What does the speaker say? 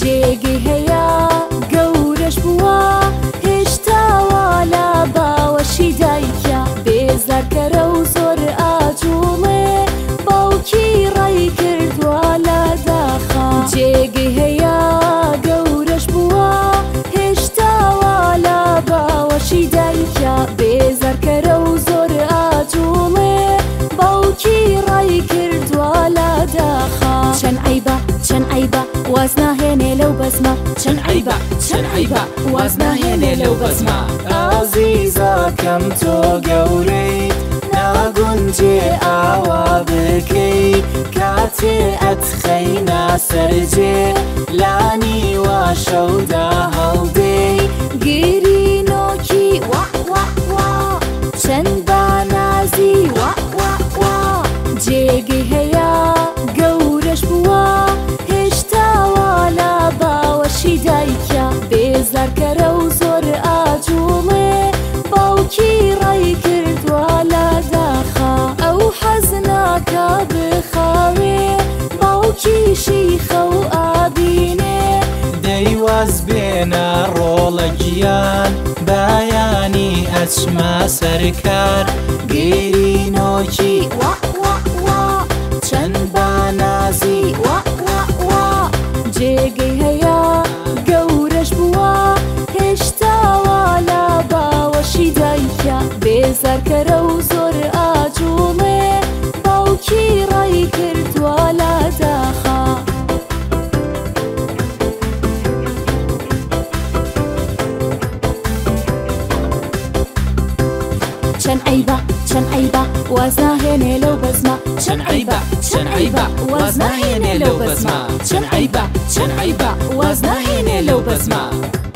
جێگی هەیە گەورەش بووە هێشتاوە لە باوەشی دایکە بێزارکەرە و زۆر ئاجوڵێ باوکی ڕای کردووە لە داخە جێگی هەیە گەورەش بووە هێشتاوە لە باوەشی دایکە بێزارکەرە و زۆر ئاجوڵێ باوکی ڕای کردووە لە داخە چەند ئەیبە چەند ئەیبە وازنا چەند عیبە چەند عیبە واز ناهێنێ لەو بەزما ئازیزا کەم تۆ گەورەی ناگونجێ ئاوا بکەی کاتێ ئەتخەی ناسەرجێ گیان بەیانی ئەچمە سەرکار گیری نۆکی چەند بە نازی جێگەی هەیە گەورەش بووە هێشتاوە لە باوەشی دایکە بێزارکەرە و زۆر ئە شن عيبة شن عيبة وزنها هنا لو بسمة شن عيبة شن عيبة وزنها هنا لو بسمة شن عيبة شن عيبة وزنها هنا لو بسمة